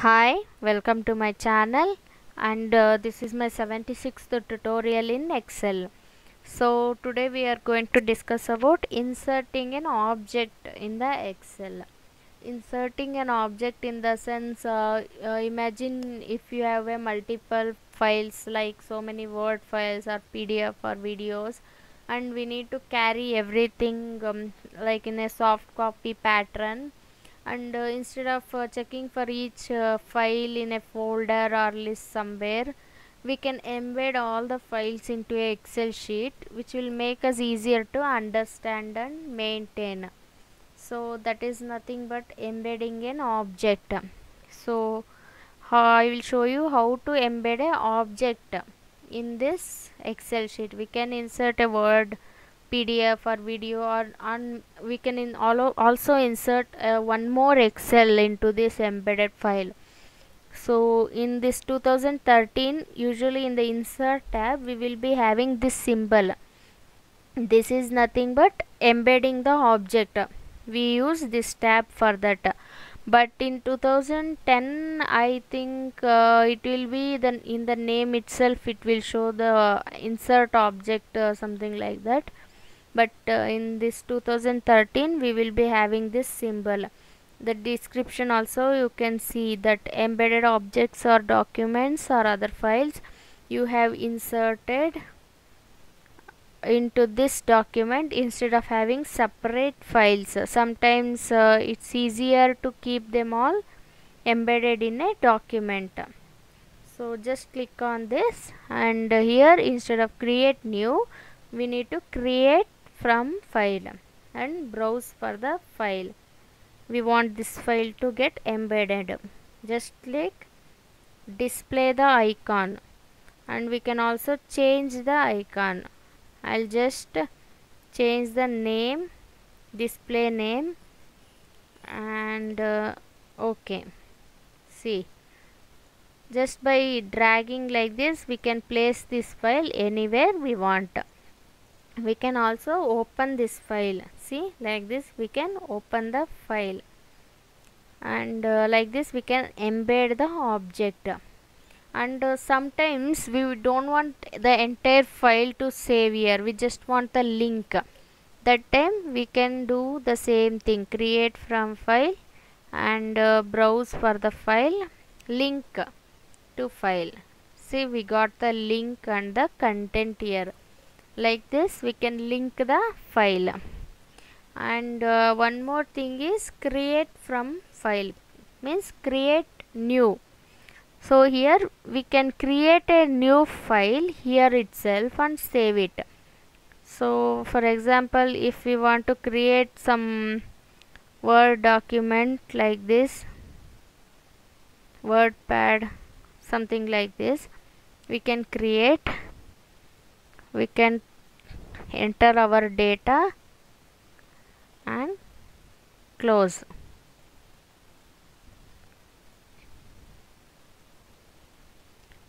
Hi, welcome to my channel and uh, this is my 76th tutorial in Excel. So today we are going to discuss about inserting an object in the Excel. Inserting an object in the sense uh, uh, imagine if you have a multiple files like so many word files or PDF or videos and we need to carry everything um, like in a soft copy pattern and uh, instead of uh, checking for each uh, file in a folder or list somewhere we can embed all the files into a excel sheet which will make us easier to understand and maintain. So that is nothing but embedding an object. So i will show you how to embed a object in this excel sheet. We can insert a word pdf or video or on we can in also insert uh, one more excel into this embedded file. So in this 2013 usually in the insert tab we will be having this symbol. This is nothing but embedding the object. We use this tab for that. But in 2010 i think uh, it will be then in the name itself it will show the insert object uh, something like that but uh, in this 2013 we will be having this symbol. The description also you can see that embedded objects or documents or other files you have inserted into this document instead of having separate files. Sometimes uh, it's easier to keep them all embedded in a document. So just click on this and here instead of create new we need to create from file and browse for the file. We want this file to get embedded. Just click display the icon and we can also change the icon. I'll just change the name display name and uh, okay. See just by dragging like this we can place this file anywhere we want we can also open this file. See like this we can open the file. And uh, like this we can embed the object. And uh, sometimes we don't want the entire file to save here. We just want the link. That time we can do the same thing. Create from file and uh, browse for the file. Link to file. See we got the link and the content here like this we can link the file. And uh, one more thing is create from file. Means create new. So here we can create a new file here itself and save it. So for example if we want to create some word document like this wordpad something like this we can create we can enter our data and close.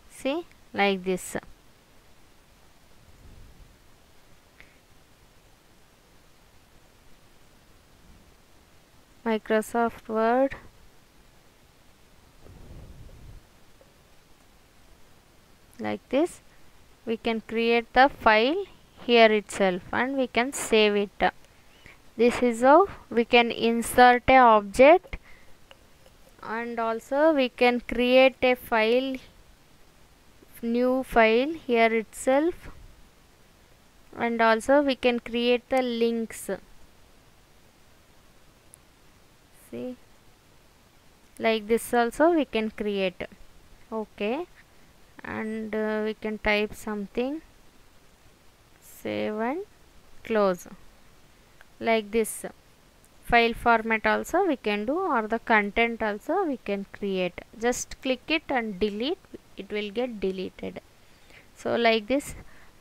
See like this. Microsoft Word. Like this. We can create the file here itself and we can save it. This is how we can insert a object and also we can create a file new file here itself. And also we can create the links. See? Like this also we can create. Okay. And uh, we can type something save and close. Like this. File format also we can do or the content also we can create. Just click it and delete it will get deleted. So like this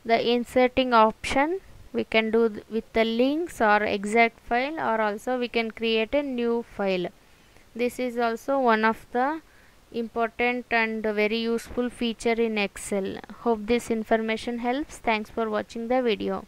the inserting option we can do with the links or exact file or also we can create a new file. This is also one of the important and very useful feature in excel. Hope this information helps. Thanks for watching the video